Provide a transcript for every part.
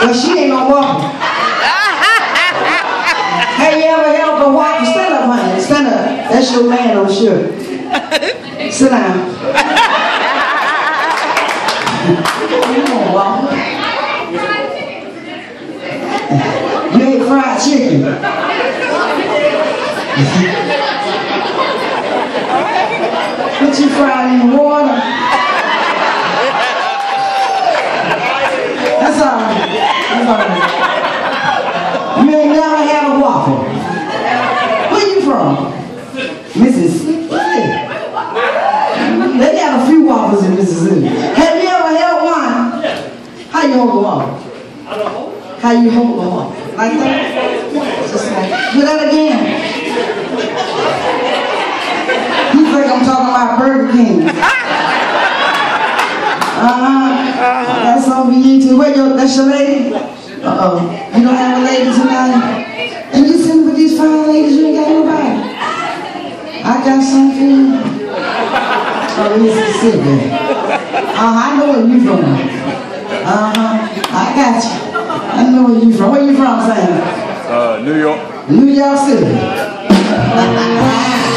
But she ain't no walker. Have you ever held a walker? Stand up, honey. Stand up. That's your man, I'm sure. Sit down. you ain't fried chicken. what you fried in the water? hold. How you hold on. Like that? Just like, do that again. You think I'm talking about Burger King. Uh-huh. That's over you too. Where your that's your lady? Uh-oh. You don't have a lady tonight? And you sitting with these fine ladies, you ain't got nobody. I got something. for you. Oh, Mississippi. Uh, uh-huh, I know where you from. Uh-huh. I got you. I know where you from. Where you from, Sam? Uh, New York. New York City.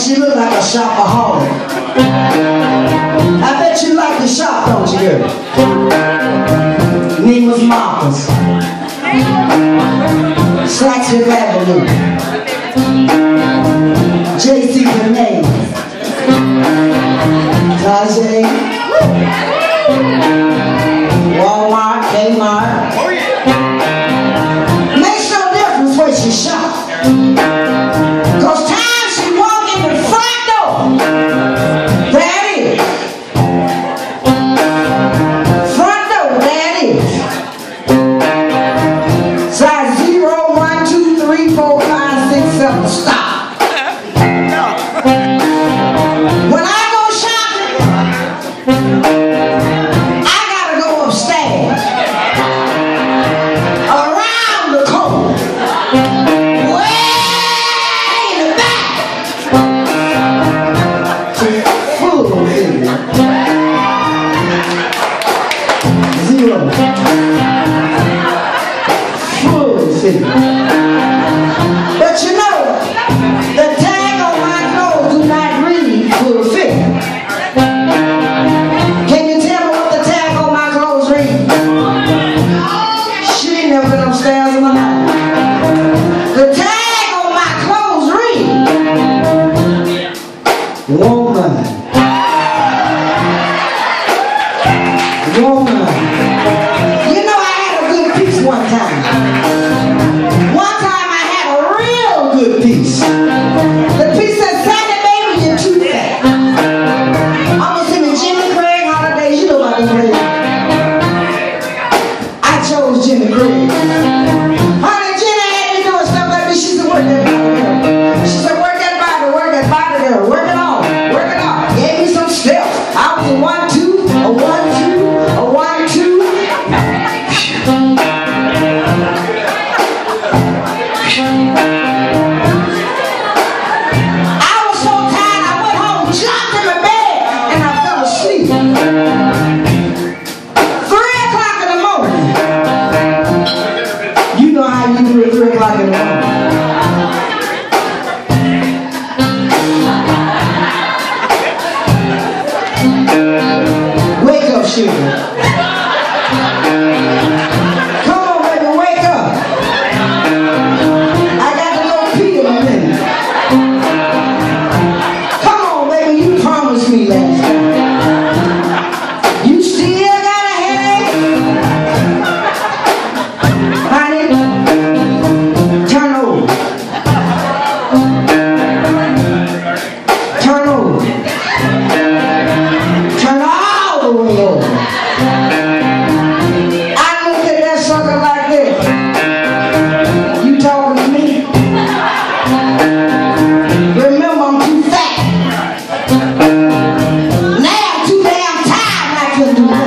she look like a shopaholic. I bet you like to shop, don't you, girl? Neiman Marcus. Fifth Avenue. J.C. Penney. Tajay. Walmart, Kmart.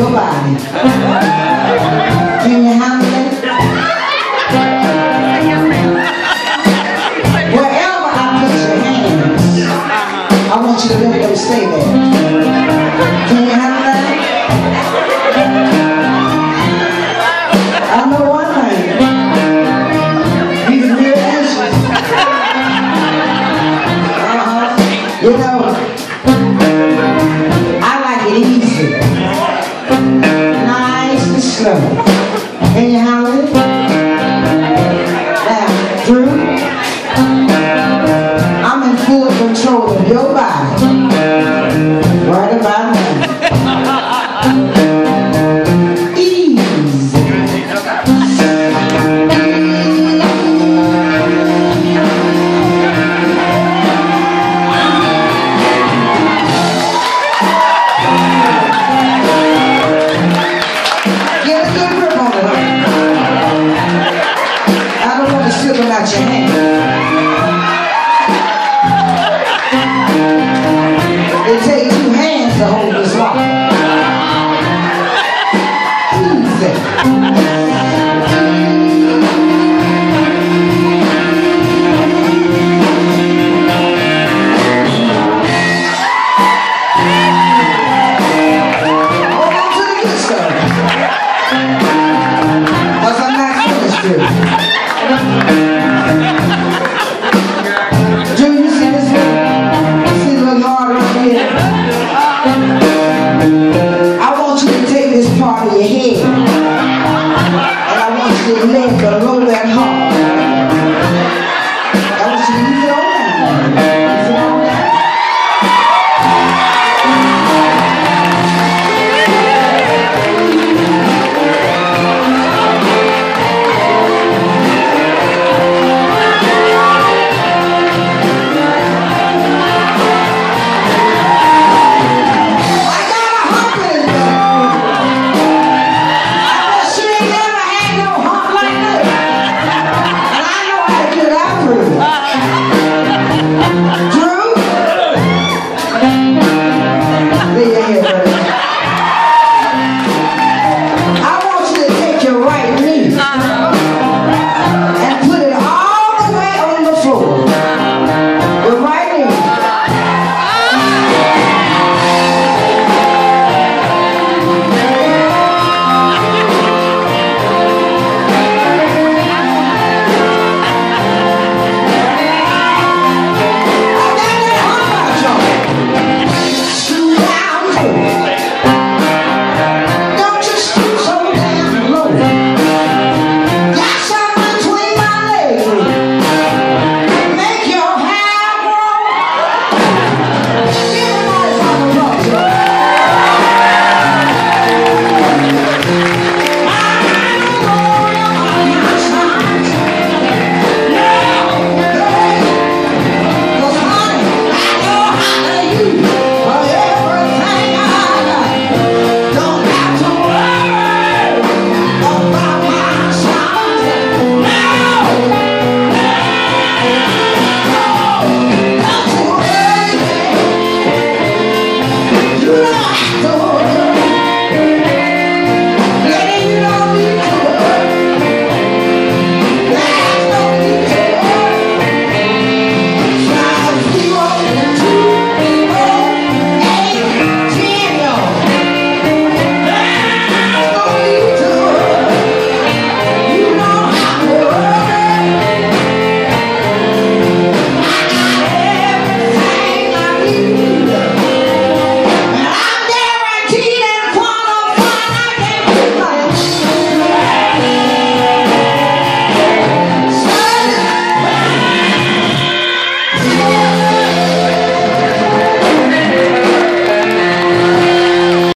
your body. Can you handle it? Wherever I put your hands, I want you to let them stay there. Can you handle Jeová.